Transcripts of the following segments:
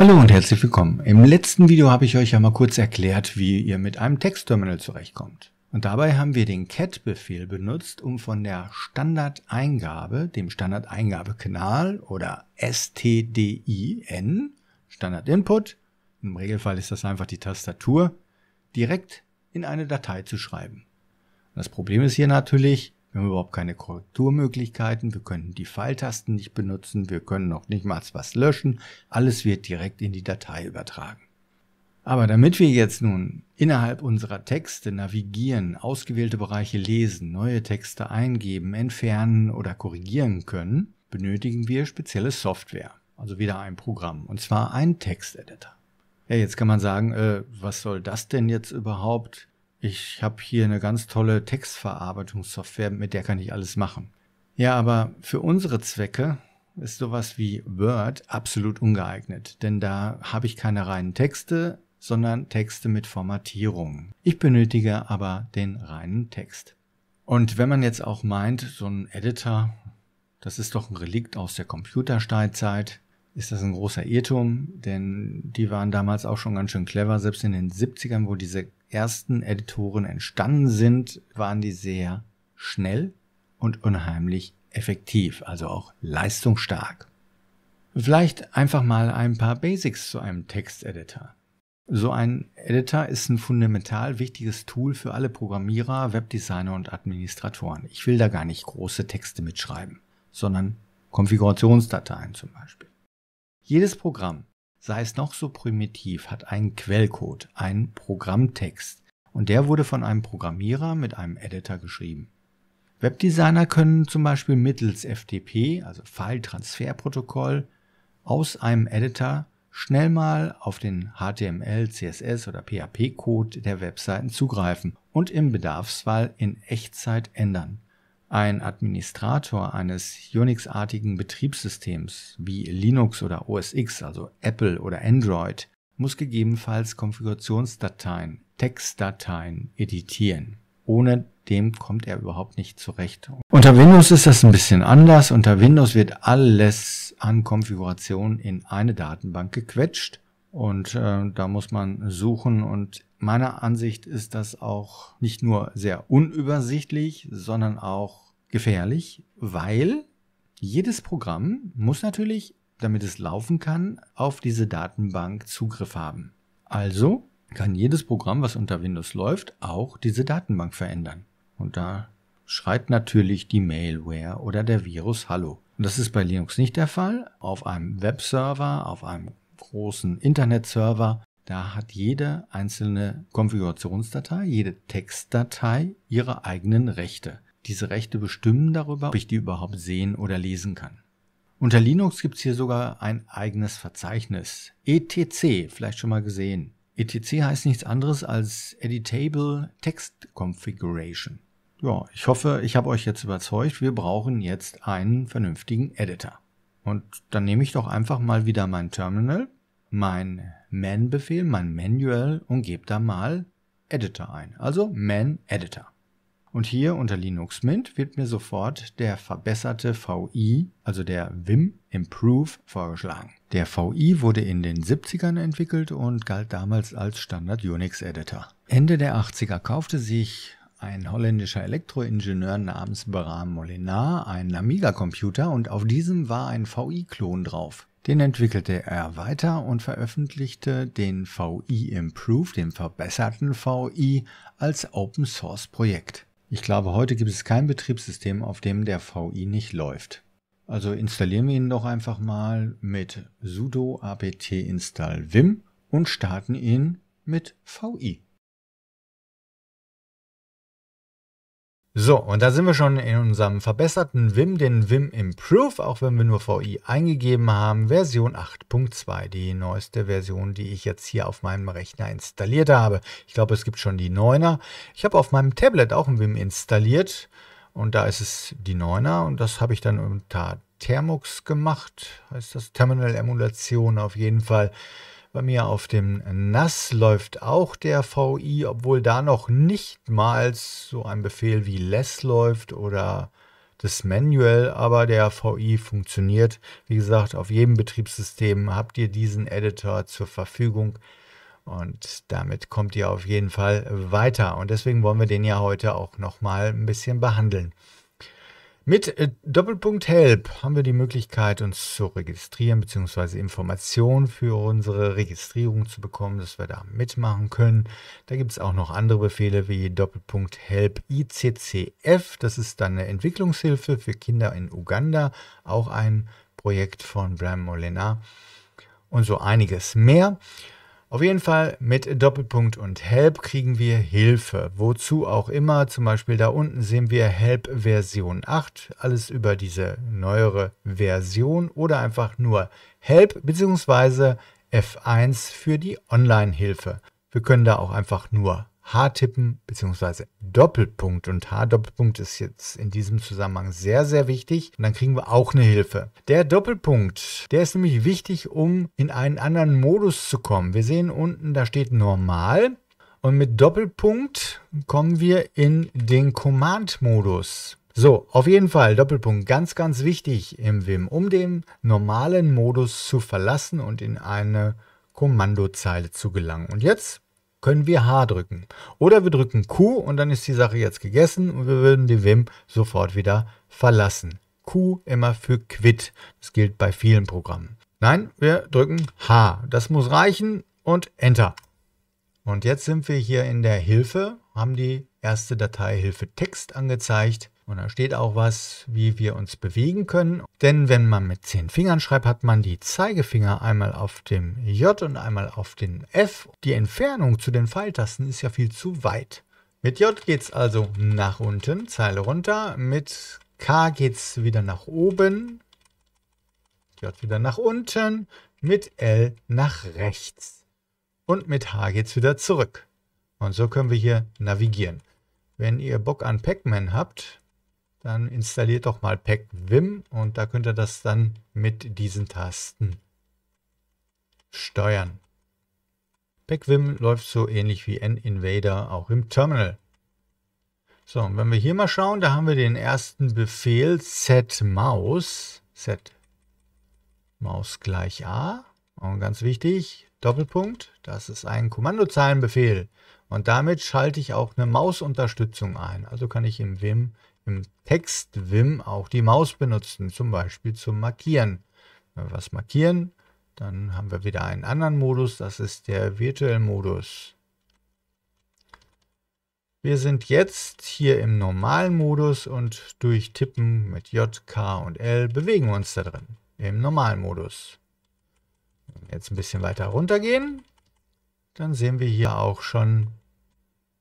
Hallo und herzlich willkommen. Im letzten Video habe ich euch ja mal kurz erklärt, wie ihr mit einem Textterminal zurechtkommt. Und dabei haben wir den cat-Befehl benutzt, um von der Standardeingabe, dem Standardeingabekanal oder STDIN, Standard Input, im Regelfall ist das einfach die Tastatur, direkt in eine Datei zu schreiben. Das Problem ist hier natürlich, wir haben überhaupt keine Korrekturmöglichkeiten, wir können die Pfeiltasten nicht benutzen, wir können noch nicht mal was löschen, alles wird direkt in die Datei übertragen. Aber damit wir jetzt nun innerhalb unserer Texte navigieren, ausgewählte Bereiche lesen, neue Texte eingeben, entfernen oder korrigieren können, benötigen wir spezielle Software, also wieder ein Programm, und zwar einen Texteditor. Ja, jetzt kann man sagen, äh, was soll das denn jetzt überhaupt? Ich habe hier eine ganz tolle Textverarbeitungssoftware, mit der kann ich alles machen. Ja, aber für unsere Zwecke ist sowas wie Word absolut ungeeignet, denn da habe ich keine reinen Texte, sondern Texte mit Formatierung. Ich benötige aber den reinen Text. Und wenn man jetzt auch meint, so ein Editor, das ist doch ein Relikt aus der Computersteinzeit, ist das ein großer Irrtum, denn die waren damals auch schon ganz schön clever. Selbst in den 70ern, wo diese ersten Editoren entstanden sind, waren die sehr schnell und unheimlich effektiv, also auch leistungsstark. Vielleicht einfach mal ein paar Basics zu einem Texteditor. So ein Editor ist ein fundamental wichtiges Tool für alle Programmierer, Webdesigner und Administratoren. Ich will da gar nicht große Texte mitschreiben, sondern Konfigurationsdateien zum Beispiel. Jedes Programm sei es noch so primitiv, hat einen Quellcode, einen Programmtext. Und der wurde von einem Programmierer mit einem Editor geschrieben. Webdesigner können zum Beispiel mittels FTP, also File-Transfer-Protokoll, aus einem Editor schnell mal auf den HTML, CSS oder PHP-Code der Webseiten zugreifen und im Bedarfsfall in Echtzeit ändern. Ein Administrator eines Unix-artigen Betriebssystems wie Linux oder OS X, also Apple oder Android, muss gegebenenfalls Konfigurationsdateien, Textdateien editieren. Ohne dem kommt er überhaupt nicht zurecht. Unter Windows ist das ein bisschen anders. Unter Windows wird alles an Konfiguration in eine Datenbank gequetscht und äh, da muss man suchen und meiner Ansicht ist das auch nicht nur sehr unübersichtlich, sondern auch gefährlich, weil jedes Programm muss natürlich, damit es laufen kann, auf diese Datenbank Zugriff haben. Also kann jedes Programm, was unter Windows läuft, auch diese Datenbank verändern. Und da schreit natürlich die Mailware oder der Virus Hallo. Und das ist bei Linux nicht der Fall. Auf einem Webserver, auf einem großen Internetserver da hat jede einzelne Konfigurationsdatei, jede Textdatei ihre eigenen Rechte. Diese Rechte bestimmen darüber, ob ich die überhaupt sehen oder lesen kann. Unter Linux gibt es hier sogar ein eigenes Verzeichnis. ETC, vielleicht schon mal gesehen. ETC heißt nichts anderes als Editable Text Configuration. Ja, ich hoffe, ich habe euch jetzt überzeugt, wir brauchen jetzt einen vernünftigen Editor. Und dann nehme ich doch einfach mal wieder mein Terminal mein man-Befehl, mein Manual und gebe da mal Editor ein. Also man Editor. Und hier unter Linux Mint wird mir sofort der verbesserte VI, also der Vim Improve, vorgeschlagen. Der VI wurde in den 70ern entwickelt und galt damals als Standard Unix Editor. Ende der 80er kaufte sich ein holländischer Elektroingenieur namens Bram Molinar einen Amiga-Computer und auf diesem war ein VI-Klon drauf. Den entwickelte er weiter und veröffentlichte den VI Improve, den verbesserten VI, als Open Source Projekt. Ich glaube, heute gibt es kein Betriebssystem, auf dem der VI nicht läuft. Also installieren wir ihn doch einfach mal mit sudo apt install vim und starten ihn mit VI. So, und da sind wir schon in unserem verbesserten Vim, den Vim Improve, auch wenn wir nur VI eingegeben haben, Version 8.2, die neueste Version, die ich jetzt hier auf meinem Rechner installiert habe. Ich glaube, es gibt schon die 9er. Ich habe auf meinem Tablet auch ein Vim installiert und da ist es die 9er und das habe ich dann unter Thermux gemacht, heißt das Terminal Emulation auf jeden Fall. Bei mir auf dem NAS läuft auch der VI, obwohl da noch nicht mal so ein Befehl wie less läuft oder das Manual, aber der VI funktioniert. Wie gesagt, auf jedem Betriebssystem habt ihr diesen Editor zur Verfügung und damit kommt ihr auf jeden Fall weiter. Und deswegen wollen wir den ja heute auch nochmal ein bisschen behandeln. Mit äh, Doppelpunkt Help haben wir die Möglichkeit, uns zu registrieren bzw. Informationen für unsere Registrierung zu bekommen, dass wir da mitmachen können. Da gibt es auch noch andere Befehle wie Doppelpunkt Help ICCF. Das ist dann eine Entwicklungshilfe für Kinder in Uganda, auch ein Projekt von Bram Molina und so einiges mehr. Auf jeden Fall mit Doppelpunkt und Help kriegen wir Hilfe. Wozu auch immer. Zum Beispiel da unten sehen wir Help Version 8. Alles über diese neuere Version oder einfach nur Help bzw. F1 für die Online-Hilfe. Wir können da auch einfach nur H tippen, beziehungsweise Doppelpunkt. Und H-Doppelpunkt ist jetzt in diesem Zusammenhang sehr, sehr wichtig. Und dann kriegen wir auch eine Hilfe. Der Doppelpunkt, der ist nämlich wichtig, um in einen anderen Modus zu kommen. Wir sehen unten, da steht normal. Und mit Doppelpunkt kommen wir in den Command-Modus. So, auf jeden Fall, Doppelpunkt, ganz, ganz wichtig im Vim, um den normalen Modus zu verlassen und in eine Kommandozeile zu gelangen. Und jetzt können wir H drücken. Oder wir drücken Q und dann ist die Sache jetzt gegessen und wir würden die Vim sofort wieder verlassen. Q immer für Quit. Das gilt bei vielen Programmen. Nein, wir drücken H. Das muss reichen und Enter. Und jetzt sind wir hier in der Hilfe, haben die erste Datei Hilfe Text angezeigt. Und da steht auch was, wie wir uns bewegen können. Denn wenn man mit zehn Fingern schreibt, hat man die Zeigefinger einmal auf dem J und einmal auf den F. Die Entfernung zu den Pfeiltasten ist ja viel zu weit. Mit J geht es also nach unten, Zeile runter. Mit K geht es wieder nach oben. J wieder nach unten. Mit L nach rechts. Und mit H geht es wieder zurück. Und so können wir hier navigieren. Wenn ihr Bock an Pac-Man habt, dann installiert doch mal PackVim und da könnt ihr das dann mit diesen Tasten steuern. PackVim läuft so ähnlich wie N-Invader auch im Terminal. So, und wenn wir hier mal schauen, da haben wir den ersten Befehl set Maus, set Maus gleich A. Und ganz wichtig, Doppelpunkt, das ist ein Kommandozeilenbefehl. Und damit schalte ich auch eine Mausunterstützung ein. Also kann ich im Vim im Text-Vim auch die Maus benutzen, zum Beispiel zum Markieren. Wenn wir was markieren, dann haben wir wieder einen anderen Modus, das ist der virtuelle Modus. Wir sind jetzt hier im normalen Modus und durch Tippen mit J, K und L bewegen wir uns da drin, im normalen Modus. Jetzt ein bisschen weiter runtergehen, dann sehen wir hier auch schon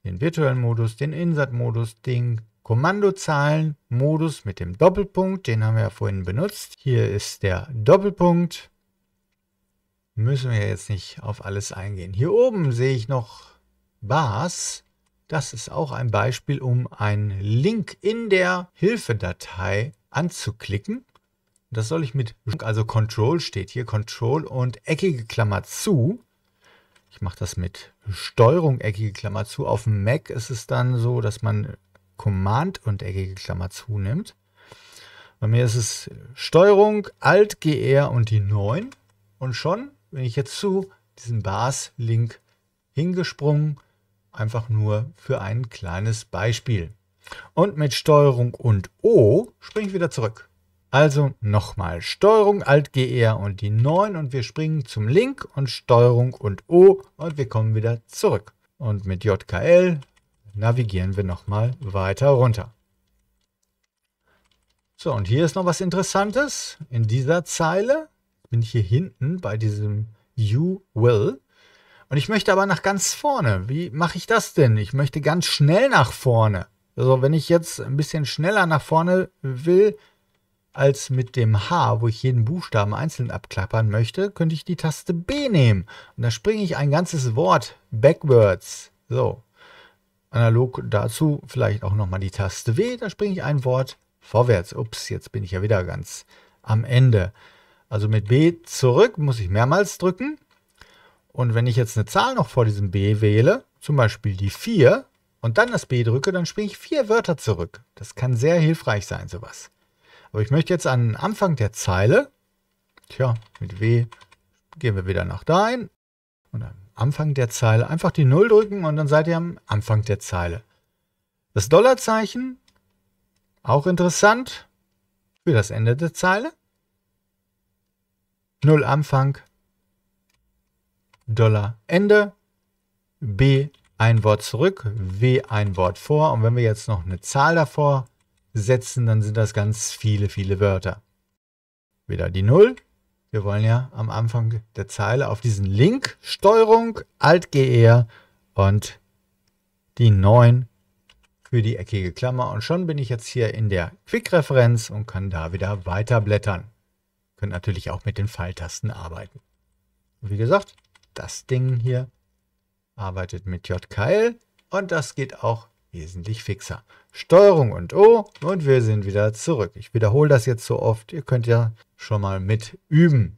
den virtuellen Modus, den Insert-Modus, den Kommandozahlen-Modus mit dem Doppelpunkt, den haben wir ja vorhin benutzt. Hier ist der Doppelpunkt. Müssen wir jetzt nicht auf alles eingehen. Hier oben sehe ich noch Bars. Das ist auch ein Beispiel, um einen Link in der Hilfedatei anzuklicken. Das soll ich mit, also Control steht hier, Control und eckige Klammer zu. Ich mache das mit Steuerung eckige Klammer zu. Auf dem Mac ist es dann so, dass man Command und eckige Klammer zunimmt. Bei mir ist es Steuerung, Alt, GR und die 9. Und schon bin ich jetzt zu diesem Bars-Link hingesprungen, einfach nur für ein kleines Beispiel. Und mit Steuerung und O springe ich wieder zurück. Also nochmal Steuerung, Alt, GR und die 9 und wir springen zum Link und Steuerung und O und wir kommen wieder zurück. Und mit JKL navigieren wir nochmal weiter runter. So, und hier ist noch was Interessantes. In dieser Zeile bin ich hier hinten bei diesem You will. Und ich möchte aber nach ganz vorne. Wie mache ich das denn? Ich möchte ganz schnell nach vorne. Also wenn ich jetzt ein bisschen schneller nach vorne will, als mit dem H, wo ich jeden Buchstaben einzeln abklappern möchte, könnte ich die Taste B nehmen. Und da springe ich ein ganzes Wort backwards. So, Analog dazu vielleicht auch nochmal die Taste W, da springe ich ein Wort vorwärts. Ups, jetzt bin ich ja wieder ganz am Ende. Also mit B zurück muss ich mehrmals drücken. Und wenn ich jetzt eine Zahl noch vor diesem B wähle, zum Beispiel die 4, und dann das B drücke, dann springe ich vier Wörter zurück. Das kann sehr hilfreich sein, sowas. Aber ich möchte jetzt an Anfang der Zeile, tja, mit W gehen wir wieder nach da ein und am Anfang der Zeile einfach die Null drücken und dann seid ihr am Anfang der Zeile. Das Dollarzeichen, auch interessant, für das Ende der Zeile. Null Anfang, Dollar Ende, B ein Wort zurück, W ein Wort vor. Und wenn wir jetzt noch eine Zahl davor setzen, dann sind das ganz viele, viele Wörter. Wieder die Null. Wir wollen ja am Anfang der Zeile auf diesen Link Steuerung Alt GR und die 9 für die eckige Klammer. Und schon bin ich jetzt hier in der Quick-Referenz und kann da wieder weiter blättern. Könnt natürlich auch mit den Pfeiltasten arbeiten. wie gesagt, das Ding hier arbeitet mit JKL und das geht auch wesentlich fixer. Steuerung und O und wir sind wieder zurück. Ich wiederhole das jetzt so oft, ihr könnt ja schon mal mit üben.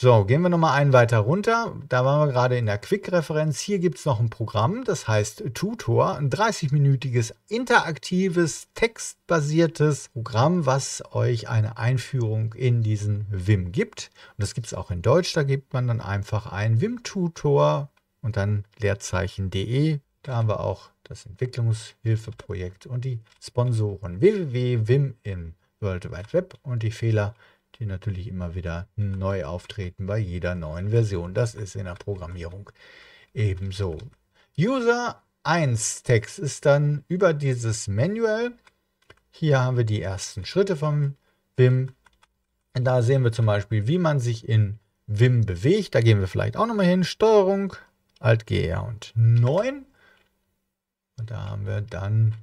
So, gehen wir nochmal einen weiter runter. Da waren wir gerade in der Quick-Referenz. Hier gibt es noch ein Programm, das heißt Tutor, ein 30-minütiges interaktives, textbasiertes Programm, was euch eine Einführung in diesen Vim gibt. Und das gibt es auch in Deutsch. Da gibt man dann einfach ein Vim-Tutor und dann Leerzeichen.de. Da haben wir auch das Entwicklungshilfeprojekt und die Sponsoren www.vim im World Wide Web und die Fehler, die natürlich immer wieder neu auftreten bei jeder neuen Version. Das ist in der Programmierung ebenso. User 1 Text ist dann über dieses Manual. Hier haben wir die ersten Schritte vom Vim. Da sehen wir zum Beispiel, wie man sich in Vim bewegt. Da gehen wir vielleicht auch nochmal hin. Steuerung, Alt GR und 9. Und da haben wir dann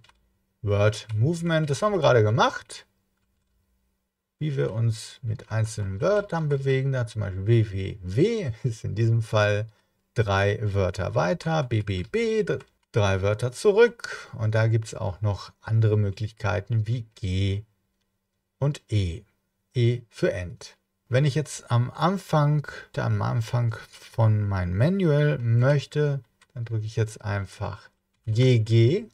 Word Movement. Das haben wir gerade gemacht. Wie wir uns mit einzelnen Wörtern bewegen. Da zum Beispiel WWW ist in diesem Fall drei Wörter weiter. BBB drei Wörter zurück. Und da gibt es auch noch andere Möglichkeiten wie G und E. E für End. Wenn ich jetzt am Anfang, am Anfang von meinem Manual möchte, dann drücke ich jetzt einfach GG.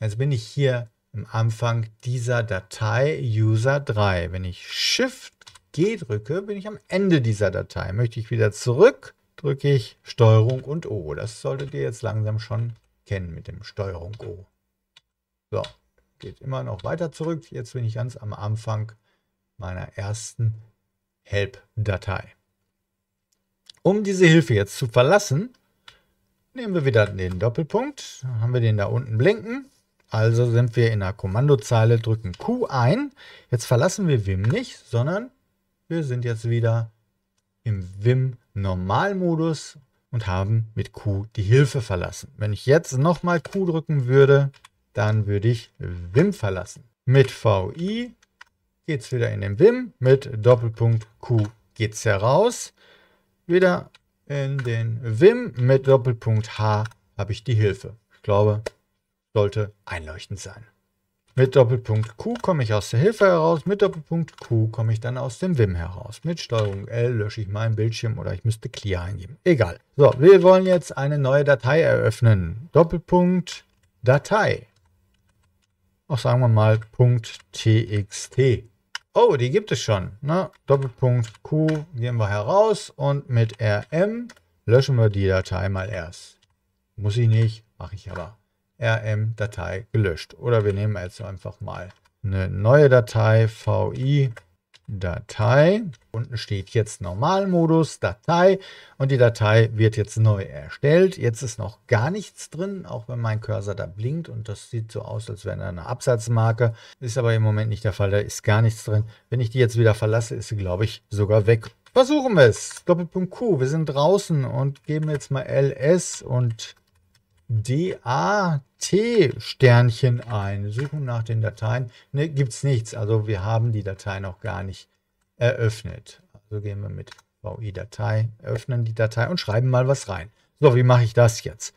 Jetzt bin ich hier am Anfang dieser Datei User 3. Wenn ich Shift G drücke, bin ich am Ende dieser Datei. Möchte ich wieder zurück, drücke ich Steuerung und O. Das solltet ihr jetzt langsam schon kennen mit dem Steuerung O. So, geht immer noch weiter zurück. Jetzt bin ich ganz am Anfang meiner ersten Help-Datei. Um diese Hilfe jetzt zu verlassen, nehmen wir wieder den Doppelpunkt. Dann haben wir den da unten blinken. Also sind wir in der Kommandozeile, drücken Q ein. Jetzt verlassen wir Vim nicht, sondern wir sind jetzt wieder im Vim Normalmodus und haben mit Q die Hilfe verlassen. Wenn ich jetzt nochmal Q drücken würde, dann würde ich Vim verlassen. Mit VI geht es wieder in den Vim. Mit Doppelpunkt Q geht es heraus. Wieder in den Vim. Mit Doppelpunkt H habe ich die Hilfe. Ich glaube, sollte einleuchtend sein. Mit Doppelpunkt Q komme ich aus der Hilfe heraus. Mit Doppelpunkt Q komme ich dann aus dem Vim heraus. Mit Steuerung L lösche ich meinen Bildschirm oder ich müsste Clear eingeben. Egal. So, wir wollen jetzt eine neue Datei eröffnen. Doppelpunkt Datei. Auch sagen wir mal .txt. Oh, die gibt es schon. Ne? Doppelpunkt Q gehen wir heraus und mit rm löschen wir die Datei mal erst. Muss ich nicht, mache ich aber. rm-Datei gelöscht. Oder wir nehmen jetzt einfach mal eine neue Datei, vi Datei. Unten steht jetzt Normalmodus, Datei und die Datei wird jetzt neu erstellt. Jetzt ist noch gar nichts drin, auch wenn mein Cursor da blinkt und das sieht so aus, als wäre eine Absatzmarke. Ist aber im Moment nicht der Fall, da ist gar nichts drin. Wenn ich die jetzt wieder verlasse, ist sie, glaube ich, sogar weg. Versuchen wir es. Doppelpunkt Q, wir sind draußen und geben jetzt mal ls und DAT-Sternchen ein. Suchen nach den Dateien. Ne, gibt es nichts. Also wir haben die Datei noch gar nicht eröffnet. Also gehen wir mit VI-Datei, öffnen die Datei und schreiben mal was rein. So, wie mache ich das jetzt?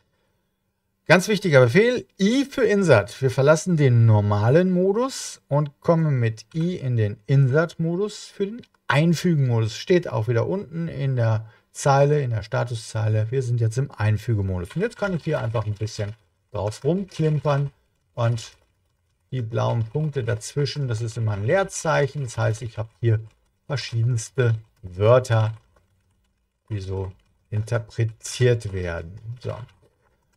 Ganz wichtiger Befehl, I für Insert. Wir verlassen den normalen Modus und kommen mit I in den Insert-Modus für den Einfügen-Modus. Steht auch wieder unten in der Zeile, in der Statuszeile. Wir sind jetzt im Einfügemodus. Und jetzt kann ich hier einfach ein bisschen drauf rumklimpern und die blauen Punkte dazwischen, das ist immer ein Leerzeichen. Das heißt, ich habe hier verschiedenste Wörter, die so interpretiert werden. So.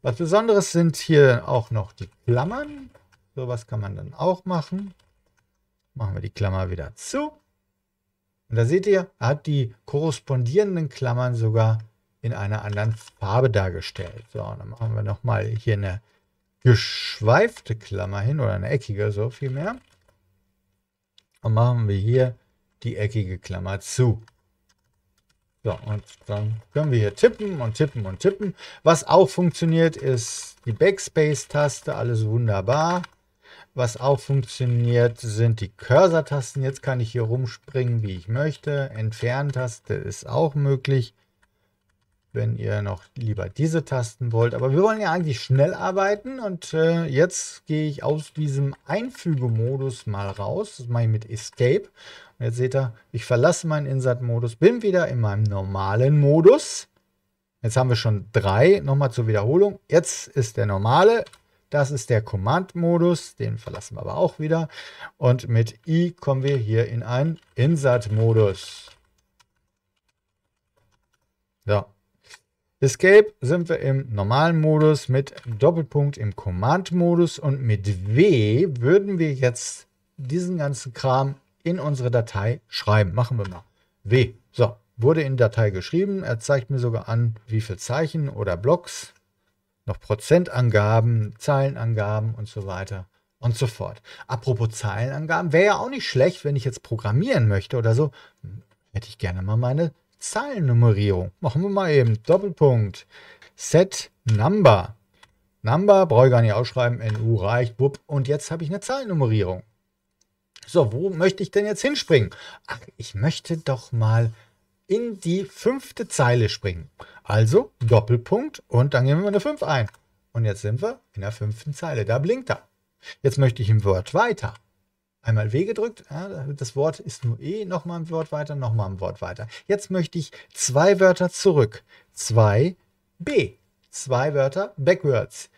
Was Besonderes sind hier auch noch die Klammern. So was kann man dann auch machen. Machen wir die Klammer wieder zu. Und da seht ihr, er hat die korrespondierenden Klammern sogar in einer anderen Farbe dargestellt. So, dann machen wir nochmal hier eine geschweifte Klammer hin oder eine eckige, so viel mehr. Und machen wir hier die eckige Klammer zu. So, und dann können wir hier tippen und tippen und tippen. Was auch funktioniert, ist die Backspace-Taste, alles wunderbar. Was auch funktioniert, sind die Cursor-Tasten. Jetzt kann ich hier rumspringen, wie ich möchte. Entfernen-Taste ist auch möglich wenn ihr noch lieber diese Tasten wollt. Aber wir wollen ja eigentlich schnell arbeiten und äh, jetzt gehe ich aus diesem Einfügemodus mal raus. Das mache ich mit Escape. Und jetzt seht ihr, ich verlasse meinen Insert-Modus, bin wieder in meinem normalen Modus. Jetzt haben wir schon drei. Nochmal zur Wiederholung. Jetzt ist der normale. Das ist der Command-Modus. Den verlassen wir aber auch wieder. Und mit I kommen wir hier in einen Insert-Modus. So, Escape sind wir im normalen Modus mit Doppelpunkt im Command-Modus und mit W würden wir jetzt diesen ganzen Kram in unsere Datei schreiben. Machen wir mal. W. So, wurde in Datei geschrieben. Er zeigt mir sogar an, wie viele Zeichen oder Blocks, noch Prozentangaben, Zeilenangaben und so weiter und so fort. Apropos Zeilenangaben, wäre ja auch nicht schlecht, wenn ich jetzt programmieren möchte oder so. Hätte ich gerne mal meine Zahlennummerierung. Machen wir mal eben. Doppelpunkt. Set Number. Number brauche ich gar nicht ausschreiben. NU reicht. Bup. Und jetzt habe ich eine Zahlennummerierung. So, wo möchte ich denn jetzt hinspringen? Ach, ich möchte doch mal in die fünfte Zeile springen. Also Doppelpunkt und dann geben wir eine 5 ein. Und jetzt sind wir in der fünften Zeile. Da blinkt er. Jetzt möchte ich im Word weiter. Einmal W gedrückt, ja, das Wort ist nur E, nochmal ein Wort weiter, nochmal ein Wort weiter. Jetzt möchte ich zwei Wörter zurück. 2 B. Zwei Wörter backwards.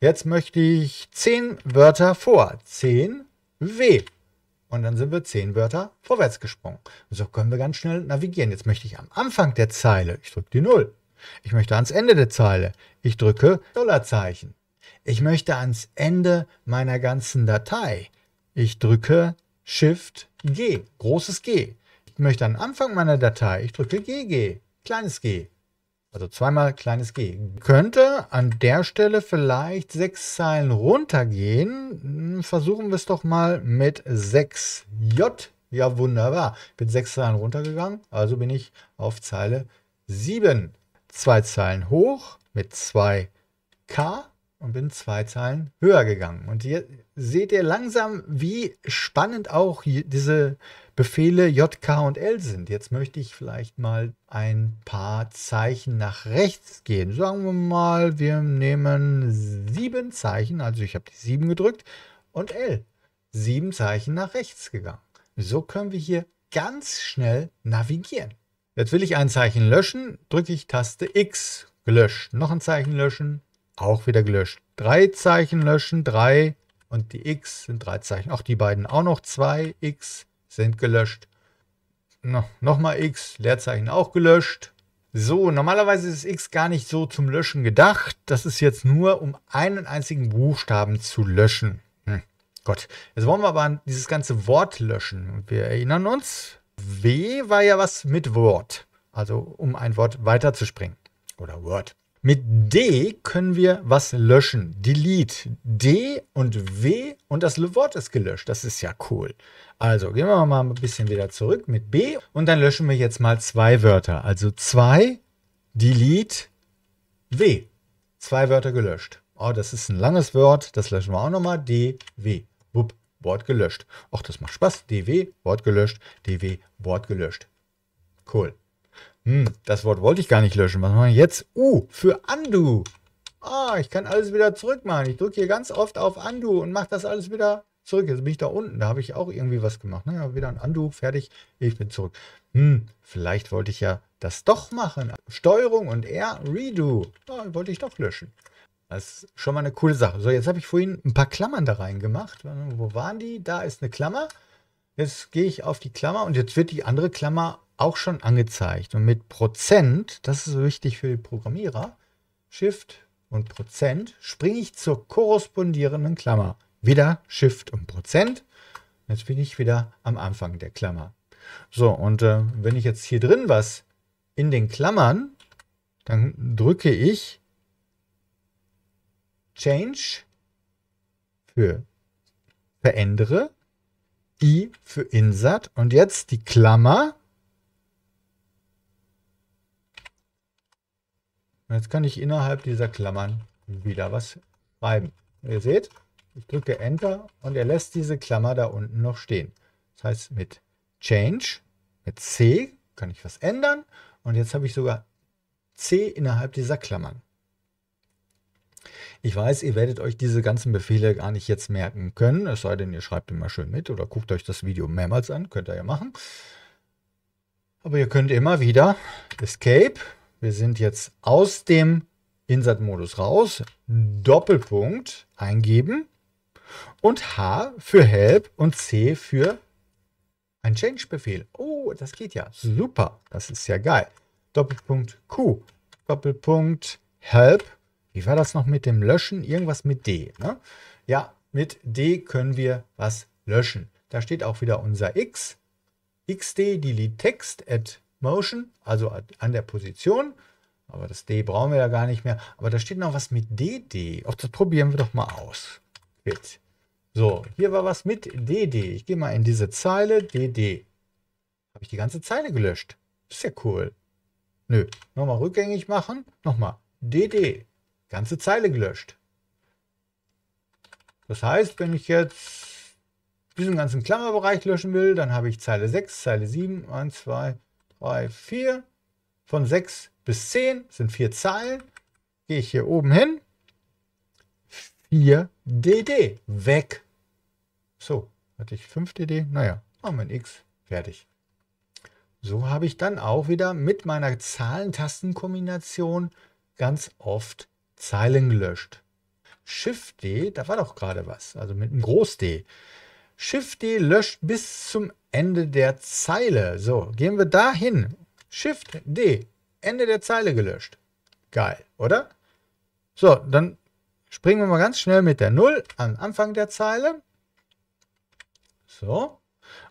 Jetzt möchte ich zehn Wörter vor. 10 W. Und dann sind wir zehn Wörter vorwärts gesprungen. So können wir ganz schnell navigieren. Jetzt möchte ich am Anfang der Zeile, ich drücke die Null. Ich möchte ans Ende der Zeile, ich drücke Dollarzeichen. Ich möchte ans Ende meiner ganzen Datei, ich drücke Shift G, großes G. Ich möchte an Anfang meiner Datei, ich drücke GG, kleines g. Also zweimal kleines g. Könnte an der Stelle vielleicht sechs Zeilen runtergehen. Hm, versuchen wir es doch mal mit 6J. Ja, wunderbar. Ich bin sechs Zeilen runtergegangen, also bin ich auf Zeile 7. Zwei Zeilen hoch mit 2K und bin zwei Zeilen höher gegangen. Und hier seht ihr langsam, wie spannend auch diese Befehle J, K und L sind. Jetzt möchte ich vielleicht mal ein paar Zeichen nach rechts gehen. Sagen wir mal, wir nehmen sieben Zeichen, also ich habe die sieben gedrückt und L. Sieben Zeichen nach rechts gegangen. So können wir hier ganz schnell navigieren. Jetzt will ich ein Zeichen löschen, drücke ich Taste X, gelöscht. Noch ein Zeichen löschen, auch wieder gelöscht. Drei Zeichen löschen, drei und die X sind drei Zeichen. Auch die beiden auch noch zwei X sind gelöscht. No, Nochmal X, Leerzeichen auch gelöscht. So, normalerweise ist X gar nicht so zum Löschen gedacht. Das ist jetzt nur, um einen einzigen Buchstaben zu löschen. Hm, Gott, jetzt wollen wir aber dieses ganze Wort löschen. Wir erinnern uns, W war ja was mit Wort. Also um ein Wort weiterzuspringen. Oder Word. Mit D können wir was löschen. Delete. D und W und das Wort ist gelöscht. Das ist ja cool. Also gehen wir mal ein bisschen wieder zurück mit B und dann löschen wir jetzt mal zwei Wörter. Also 2, Delete, W. Zwei Wörter gelöscht. Oh, das ist ein langes Wort. Das löschen wir auch nochmal. D, W. Wupp, Wort gelöscht. Och, das macht Spaß. DW, Wort gelöscht. DW, Wort gelöscht. Cool. Hm, das Wort wollte ich gar nicht löschen. Was machen wir jetzt? U für Undo. Ah, ich kann alles wieder zurück machen. Ich drücke hier ganz oft auf Undo und mache das alles wieder zurück. Jetzt bin ich da unten. Da habe ich auch irgendwie was gemacht. Naja, wieder ein Undo, fertig. Ich bin zurück. Hm, vielleicht wollte ich ja das doch machen. Steuerung und R, Redo. Ah, wollte ich doch löschen. Das ist schon mal eine coole Sache. So, jetzt habe ich vorhin ein paar Klammern da rein gemacht. Wo waren die? Da ist eine Klammer. Jetzt gehe ich auf die Klammer und jetzt wird die andere Klammer auch schon angezeigt. Und mit Prozent, das ist wichtig für die Programmierer, Shift und Prozent, springe ich zur korrespondierenden Klammer. Wieder Shift und Prozent. Jetzt bin ich wieder am Anfang der Klammer. So, und äh, wenn ich jetzt hier drin was in den Klammern, dann drücke ich Change für verändere, I für Insert und jetzt die Klammer. Und jetzt kann ich innerhalb dieser Klammern wieder was schreiben. Ihr seht, ich drücke Enter und er lässt diese Klammer da unten noch stehen. Das heißt, mit Change, mit C kann ich was ändern und jetzt habe ich sogar C innerhalb dieser Klammern. Ich weiß, ihr werdet euch diese ganzen Befehle gar nicht jetzt merken können, es sei denn, ihr schreibt immer schön mit oder guckt euch das Video mehrmals an, könnt ihr ja machen. Aber ihr könnt immer wieder Escape, wir sind jetzt aus dem Insert-Modus raus, Doppelpunkt eingeben und H für Help und C für ein Change-Befehl. Oh, das geht ja. Super. Das ist ja geil. Doppelpunkt Q. Doppelpunkt Help wie war das noch mit dem Löschen? Irgendwas mit D. Ne? Ja, mit D können wir was löschen. Da steht auch wieder unser X. XD delete text at motion, also an der Position. Aber das D brauchen wir ja gar nicht mehr. Aber da steht noch was mit DD. Auch das probieren wir doch mal aus. Gut. So, hier war was mit DD. Ich gehe mal in diese Zeile DD. Habe ich die ganze Zeile gelöscht. ist ja cool. Nö, nochmal rückgängig machen. Nochmal DD ganze Zeile gelöscht. Das heißt, wenn ich jetzt diesen ganzen Klammerbereich löschen will, dann habe ich Zeile 6, Zeile 7, 1, 2, 3, 4. Von 6 bis 10 sind 4 Zeilen. Gehe ich hier oben hin. 4 DD. Weg. So, hatte ich 5 DD? Naja, machen wir ein X. Fertig. So habe ich dann auch wieder mit meiner Zahlentastenkombination ganz oft Zeilen gelöscht. Shift D, da war doch gerade was, also mit einem Groß D. Shift D löscht bis zum Ende der Zeile. So, gehen wir da hin. Shift D, Ende der Zeile gelöscht. Geil, oder? So, dann springen wir mal ganz schnell mit der 0 am Anfang der Zeile. So,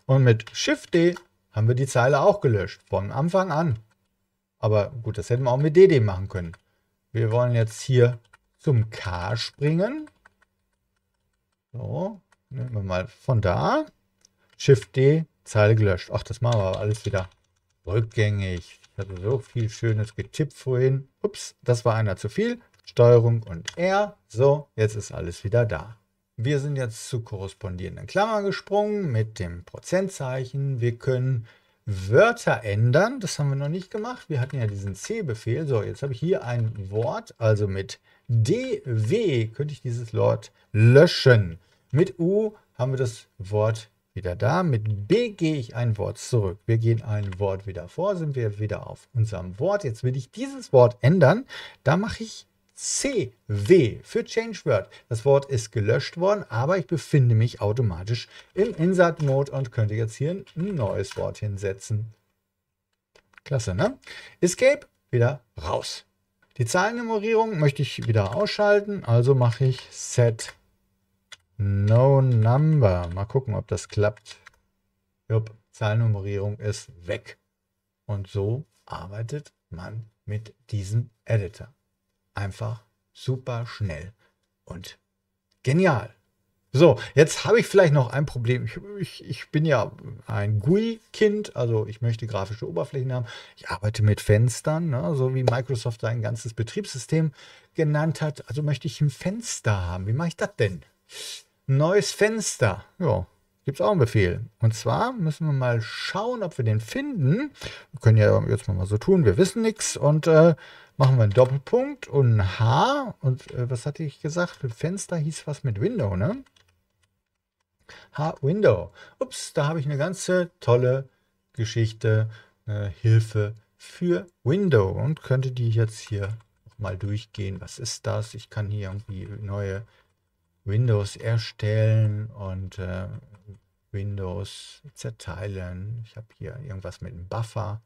und mit Shift D haben wir die Zeile auch gelöscht, von Anfang an. Aber gut, das hätten wir auch mit DD machen können. Wir wollen jetzt hier zum K springen. So, nehmen wir mal von da. Shift D, Zeile gelöscht. Ach, das machen wir alles wieder rückgängig. Ich hatte so viel Schönes getippt vorhin. Ups, das war einer zu viel. Steuerung und R. So, jetzt ist alles wieder da. Wir sind jetzt zu korrespondierenden Klammern gesprungen mit dem Prozentzeichen. Wir können Wörter ändern. Das haben wir noch nicht gemacht. Wir hatten ja diesen C-Befehl. So, jetzt habe ich hier ein Wort, also mit DW könnte ich dieses Wort löschen. Mit U haben wir das Wort wieder da. Mit B gehe ich ein Wort zurück. Wir gehen ein Wort wieder vor, sind wir wieder auf unserem Wort. Jetzt will ich dieses Wort ändern. Da mache ich CW für Change Word. Das Wort ist gelöscht worden, aber ich befinde mich automatisch im Insert Mode und könnte jetzt hier ein neues Wort hinsetzen. Klasse, ne? Escape, wieder raus. Die Zahlennummerierung möchte ich wieder ausschalten, also mache ich Set No Number. Mal gucken, ob das klappt. Jupp, Zahlennummerierung ist weg. Und so arbeitet man mit diesem Editor einfach super schnell und genial. So, jetzt habe ich vielleicht noch ein Problem. Ich, ich, ich bin ja ein GUI-Kind, also ich möchte grafische Oberflächen haben. Ich arbeite mit Fenstern, ne, so wie Microsoft sein ganzes Betriebssystem genannt hat. Also möchte ich ein Fenster haben. Wie mache ich das denn? Neues Fenster. Ja, gibt es auch einen Befehl. Und zwar müssen wir mal schauen, ob wir den finden. Wir können ja jetzt mal so tun, wir wissen nichts und äh, machen wir einen Doppelpunkt und ein H. Und äh, was hatte ich gesagt? Fenster hieß was mit Window, ne? H, Window. Ups, da habe ich eine ganze tolle Geschichte, äh, Hilfe für Window und könnte die jetzt hier mal durchgehen. Was ist das? Ich kann hier irgendwie neue Windows erstellen und äh, Windows zerteilen. Ich habe hier irgendwas mit einem Buffer.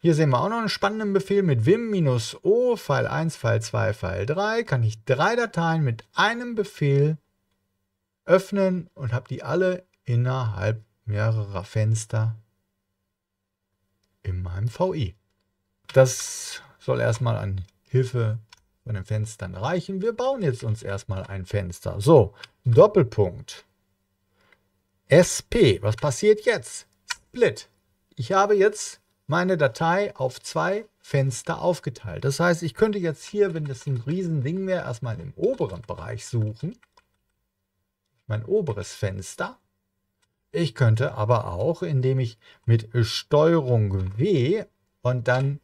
Hier sehen wir auch noch einen spannenden Befehl mit vim-o, File 1, File 2, File 3. Kann ich drei Dateien mit einem Befehl öffnen und habe die alle innerhalb mehrerer Fenster in meinem VI. Das soll erstmal an Hilfe von den Fenstern reichen. Wir bauen jetzt uns erstmal ein Fenster. So, Doppelpunkt. SP. Was passiert jetzt? Split. Ich habe jetzt meine Datei auf zwei Fenster aufgeteilt. Das heißt, ich könnte jetzt hier, wenn das ein Riesending wäre, erstmal im oberen Bereich suchen. Mein oberes Fenster. Ich könnte aber auch, indem ich mit Steuerung W und dann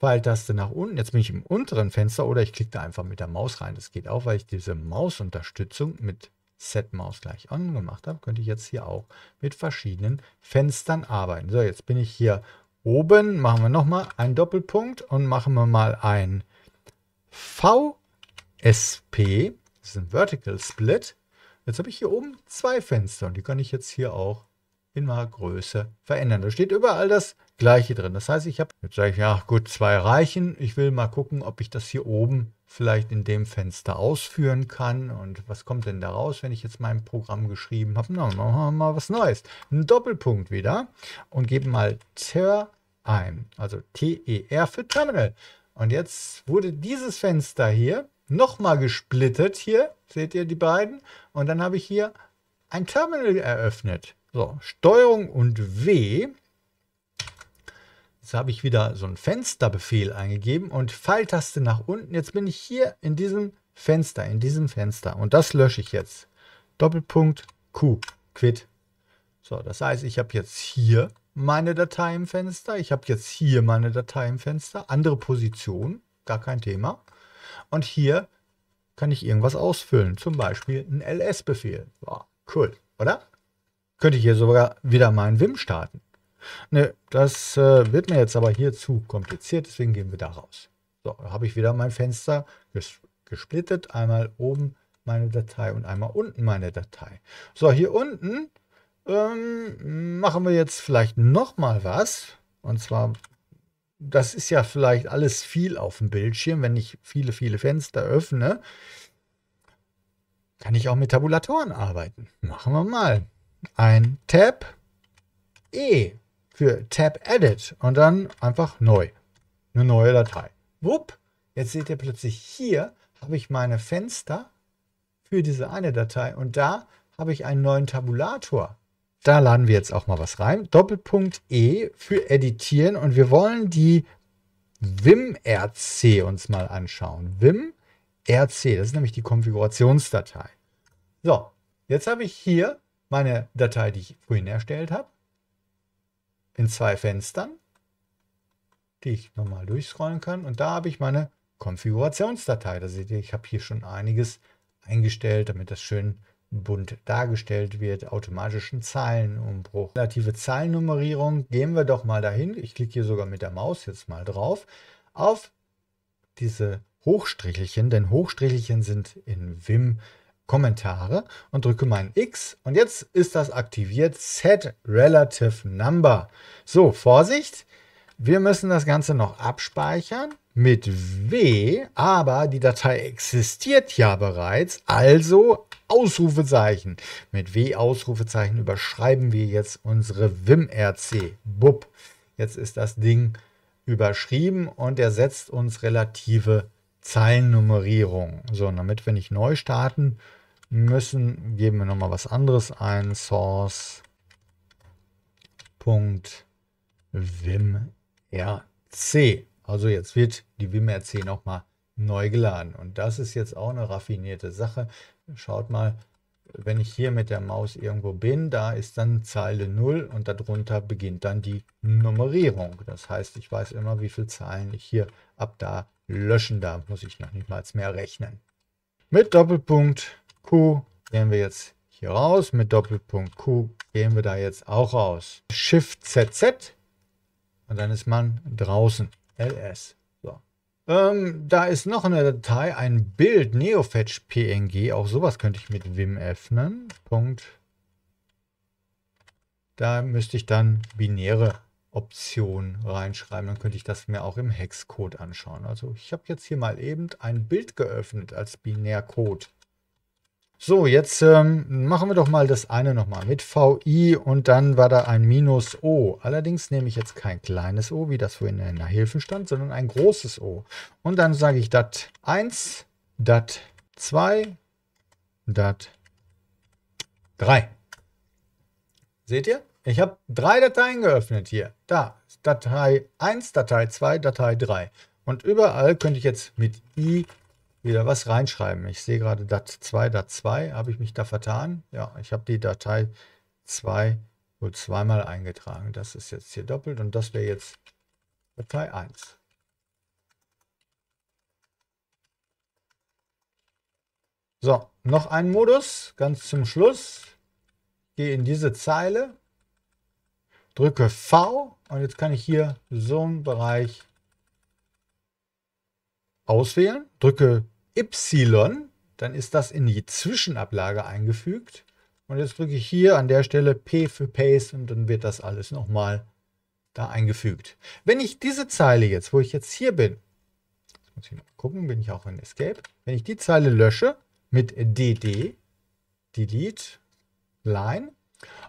Pfeiltaste nach unten, jetzt bin ich im unteren Fenster oder ich klicke da einfach mit der Maus rein. Das geht auch, weil ich diese Mausunterstützung mit Set Maus gleich angemacht habe, könnte ich jetzt hier auch mit verschiedenen Fenstern arbeiten. So, jetzt bin ich hier oben, machen wir nochmal einen Doppelpunkt und machen wir mal ein VSP, das ist ein Vertical Split. Jetzt habe ich hier oben zwei Fenster und die kann ich jetzt hier auch in meiner Größe verändern. Da steht überall das gleiche drin. Das heißt, ich habe, jetzt sage ich, ja gut, zwei reichen. Ich will mal gucken, ob ich das hier oben vielleicht in dem Fenster ausführen kann. Und was kommt denn da raus, wenn ich jetzt mein Programm geschrieben habe? Na, machen wir mal was Neues. Ein Doppelpunkt wieder und geben mal ter ein, also T-E-R für Terminal. Und jetzt wurde dieses Fenster hier nochmal gesplittet. Hier seht ihr die beiden. Und dann habe ich hier ein Terminal eröffnet. So, Steuerung und W. Jetzt habe ich wieder so einen Fensterbefehl eingegeben und Pfeiltaste nach unten. Jetzt bin ich hier in diesem Fenster, in diesem Fenster. Und das lösche ich jetzt. Doppelpunkt Q, Quit. So, das heißt, ich habe jetzt hier meine Datei im Fenster. Ich habe jetzt hier meine Datei im Fenster. Andere Position, gar kein Thema. Und hier kann ich irgendwas ausfüllen. Zum Beispiel ein LS-Befehl. Wow, cool, oder? Könnte ich hier sogar wieder meinen Vim starten. Ne, das äh, wird mir jetzt aber hier zu kompliziert, deswegen gehen wir da raus. So, da habe ich wieder mein Fenster ges gesplittet. Einmal oben meine Datei und einmal unten meine Datei. So, hier unten ähm, machen wir jetzt vielleicht noch mal was. Und zwar, das ist ja vielleicht alles viel auf dem Bildschirm, wenn ich viele, viele Fenster öffne. Kann ich auch mit Tabulatoren arbeiten. Machen wir mal ein Tab E für Tab Edit und dann einfach neu. Eine neue Datei. Wupp, jetzt seht ihr plötzlich hier habe ich meine Fenster für diese eine Datei und da habe ich einen neuen Tabulator. Da laden wir jetzt auch mal was rein. Doppelpunkt E für Editieren und wir wollen die WimRC uns mal anschauen. WimRC, das ist nämlich die Konfigurationsdatei. So, jetzt habe ich hier meine Datei, die ich vorhin erstellt habe, in zwei Fenstern, die ich nochmal durchscrollen kann. Und da habe ich meine Konfigurationsdatei. Da seht ihr, ich habe hier schon einiges eingestellt, damit das schön bunt dargestellt wird, automatischen Zeilenumbruch, relative Zahlennummerierung. Gehen wir doch mal dahin. Ich klicke hier sogar mit der Maus jetzt mal drauf auf diese Hochstrichelchen, denn Hochstrichelchen sind in Vim Kommentare und drücke mein X und jetzt ist das aktiviert. Set Relative Number. So, Vorsicht, wir müssen das Ganze noch abspeichern mit W, aber die Datei existiert ja bereits, also Ausrufezeichen. Mit W Ausrufezeichen überschreiben wir jetzt unsere WimRC. Bub. Jetzt ist das Ding überschrieben und er setzt uns relative Zeilennummerierung. So, und damit wir nicht neu starten müssen, geben wir nochmal was anderes ein. Source.wimrc. Also jetzt wird die WimRC nochmal neu geladen. Und das ist jetzt auch eine raffinierte Sache. Schaut mal, wenn ich hier mit der Maus irgendwo bin, da ist dann Zeile 0 und darunter beginnt dann die Nummerierung. Das heißt, ich weiß immer, wie viele Zeilen ich hier ab da löschen darf. Muss ich noch nicht mal mehr rechnen. Mit Doppelpunkt Q gehen wir jetzt hier raus. Mit Doppelpunkt Q gehen wir da jetzt auch raus. Shift ZZ und dann ist man draußen. LS. So. Ähm, da ist noch eine Datei, ein Bild, Neofetch PNG. Auch sowas könnte ich mit Vim öffnen. Punkt. Da müsste ich dann binäre Optionen reinschreiben. Dann könnte ich das mir auch im Hexcode anschauen. Also ich habe jetzt hier mal eben ein Bild geöffnet als Binärcode. So, jetzt ähm, machen wir doch mal das eine nochmal mit VI und dann war da ein Minus O. Allerdings nehme ich jetzt kein kleines O, wie das vorhin in der Hilfe stand, sondern ein großes O. Und dann sage ich dat 1, dat 2, dat 3. Seht ihr? Ich habe drei Dateien geöffnet hier. Da, Datei 1, Datei 2, Datei 3. Und überall könnte ich jetzt mit I wieder was reinschreiben. Ich sehe gerade Dat2, Dat2. Habe ich mich da vertan? Ja, ich habe die Datei 2 wohl zweimal eingetragen. Das ist jetzt hier doppelt und das wäre jetzt Datei 1. So, noch ein Modus, ganz zum Schluss. Gehe in diese Zeile, drücke V und jetzt kann ich hier so einen Bereich auswählen, drücke Y, dann ist das in die Zwischenablage eingefügt. Und jetzt drücke ich hier an der Stelle P für Paste und dann wird das alles nochmal da eingefügt. Wenn ich diese Zeile jetzt, wo ich jetzt hier bin, jetzt muss ich noch gucken, bin ich auch in Escape, wenn ich die Zeile lösche mit DD, Delete, Line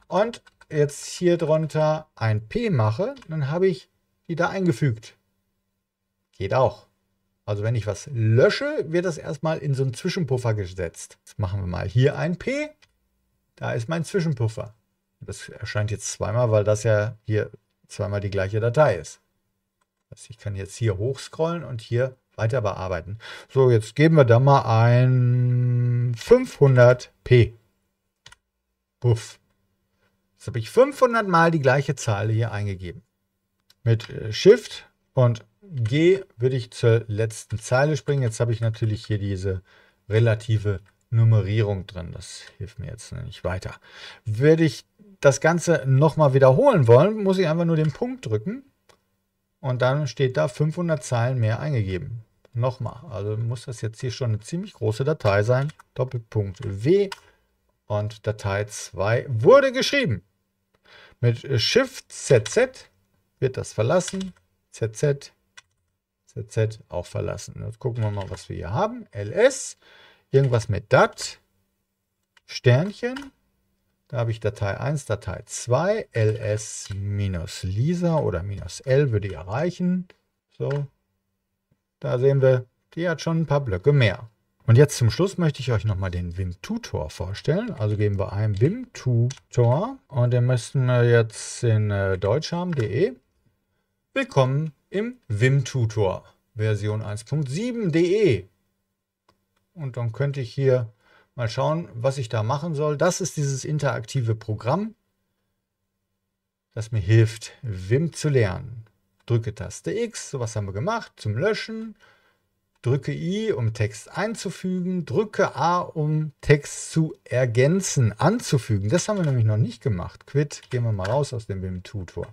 und jetzt hier drunter ein P mache, dann habe ich die da eingefügt. Geht auch. Also wenn ich was lösche, wird das erstmal in so einen Zwischenpuffer gesetzt. Jetzt machen wir mal hier ein P. Da ist mein Zwischenpuffer. Das erscheint jetzt zweimal, weil das ja hier zweimal die gleiche Datei ist. Also ich kann jetzt hier hochscrollen und hier weiter bearbeiten. So, jetzt geben wir da mal ein 500p. Puff. Jetzt habe ich 500 mal die gleiche Zahl hier eingegeben. Mit äh, Shift und G würde ich zur letzten Zeile springen. Jetzt habe ich natürlich hier diese relative Nummerierung drin. Das hilft mir jetzt nicht weiter. Würde ich das Ganze nochmal wiederholen wollen, muss ich einfach nur den Punkt drücken. Und dann steht da 500 Zeilen mehr eingegeben. Nochmal, also muss das jetzt hier schon eine ziemlich große Datei sein. Doppelpunkt W und Datei 2 wurde geschrieben. Mit Shift ZZ wird das verlassen. ZZ ZZ auch verlassen. Jetzt gucken wir mal, was wir hier haben. ls, irgendwas mit dat, Sternchen. Da habe ich Datei 1, Datei 2, ls minus Lisa oder minus L würde ich erreichen. So, da sehen wir, die hat schon ein paar Blöcke mehr. Und jetzt zum Schluss möchte ich euch nochmal den Vim-Tutor vorstellen. Also geben wir ein Vim-Tutor und den müssten wir jetzt in äh, Deutsch haben. Willkommen im Vim-Tutor Version 1.7.de. Und dann könnte ich hier mal schauen, was ich da machen soll. Das ist dieses interaktive Programm, das mir hilft, Vim zu lernen. Drücke Taste X, sowas haben wir gemacht, zum Löschen. Drücke I, um Text einzufügen. Drücke A, um Text zu ergänzen, anzufügen. Das haben wir nämlich noch nicht gemacht. Quit, gehen wir mal raus aus dem Vim-Tutor.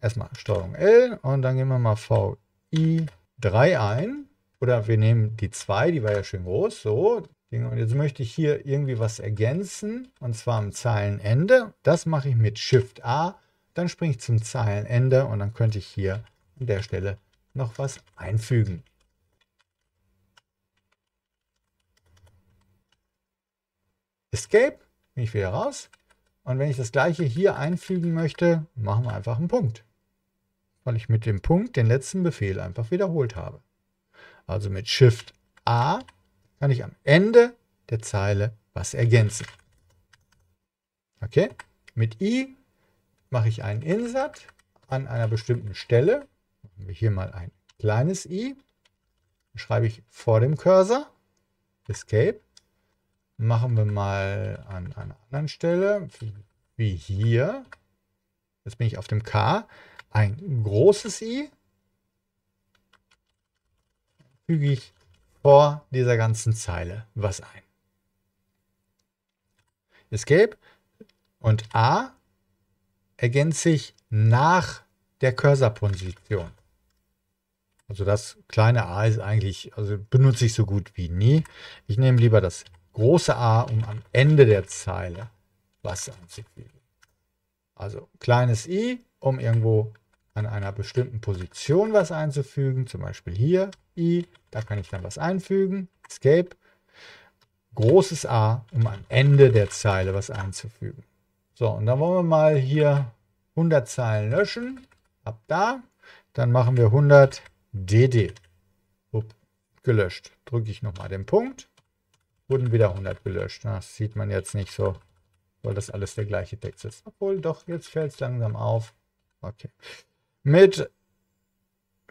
Erstmal STRG L und dann gehen wir mal VI 3 ein. Oder wir nehmen die 2, die war ja schön groß. So. Und jetzt möchte ich hier irgendwie was ergänzen. Und zwar am Zeilenende. Das mache ich mit Shift A. Dann springe ich zum Zeilenende und dann könnte ich hier an der Stelle noch was einfügen. Escape, bin ich wieder raus. Und wenn ich das gleiche hier einfügen möchte, machen wir einfach einen Punkt. Weil ich mit dem Punkt den letzten Befehl einfach wiederholt habe. Also mit Shift A kann ich am Ende der Zeile was ergänzen. Okay? Mit I mache ich einen Insert an einer bestimmten Stelle. Machen wir hier mal ein kleines i. Dann schreibe ich vor dem Cursor. Escape machen wir mal an einer anderen Stelle, wie hier. Jetzt bin ich auf dem K. Ein großes I füge ich vor dieser ganzen Zeile was ein. Escape und A ergänze ich nach der Cursor-Position. Also das kleine a ist eigentlich, also benutze ich so gut wie nie. Ich nehme lieber das große a, um am Ende der Zeile was anzufügen. Also kleines i, um irgendwo an einer bestimmten Position was einzufügen, zum Beispiel hier i, da kann ich dann was einfügen, Escape. Großes A, um am Ende der Zeile was einzufügen. So, und dann wollen wir mal hier 100 Zeilen löschen. Ab da, dann machen wir 100 DD. Upp, gelöscht. Drücke ich nochmal den Punkt. Wurden wieder 100 gelöscht. Das sieht man jetzt nicht so, weil das alles der gleiche Text ist. Obwohl, doch, jetzt fällt es langsam auf. Okay. Mit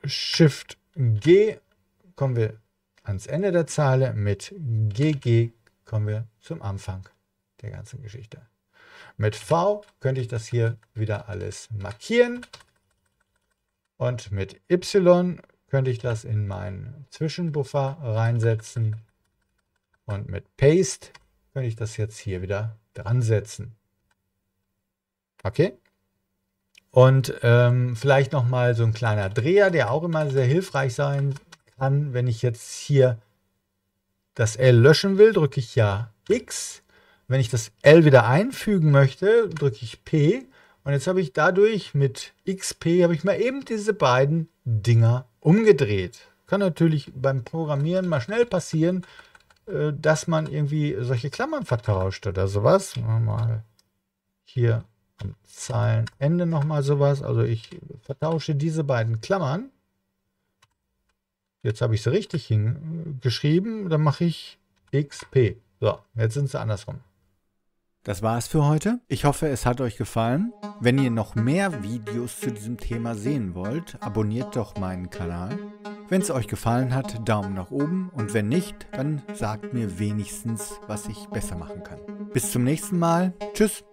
Shift G kommen wir ans Ende der Zeile. Mit GG kommen wir zum Anfang der ganzen Geschichte. Mit V könnte ich das hier wieder alles markieren. Und mit Y könnte ich das in meinen Zwischenbuffer reinsetzen. Und mit Paste könnte ich das jetzt hier wieder dran setzen. Okay? Und ähm, vielleicht nochmal so ein kleiner Dreher, der auch immer sehr hilfreich sein kann. Wenn ich jetzt hier das L löschen will, drücke ich ja X. Wenn ich das L wieder einfügen möchte, drücke ich P. Und jetzt habe ich dadurch mit XP, habe ich mal eben diese beiden Dinger umgedreht. Kann natürlich beim Programmieren mal schnell passieren, dass man irgendwie solche Klammern vertauscht oder sowas. Mal hier am Zeilenende nochmal sowas. Also ich vertausche diese beiden Klammern. Jetzt habe ich sie richtig hingeschrieben. Dann mache ich XP. So, jetzt sind sie andersrum. Das war's für heute. Ich hoffe, es hat euch gefallen. Wenn ihr noch mehr Videos zu diesem Thema sehen wollt, abonniert doch meinen Kanal. Wenn es euch gefallen hat, Daumen nach oben und wenn nicht, dann sagt mir wenigstens, was ich besser machen kann. Bis zum nächsten Mal. Tschüss.